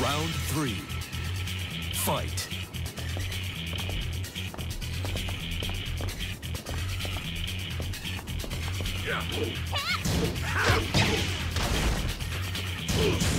Round three. Fight. Peace.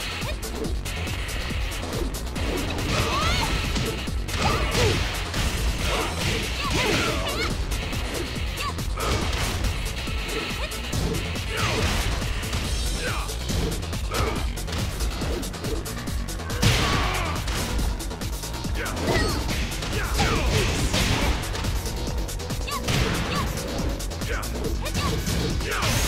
Yeah!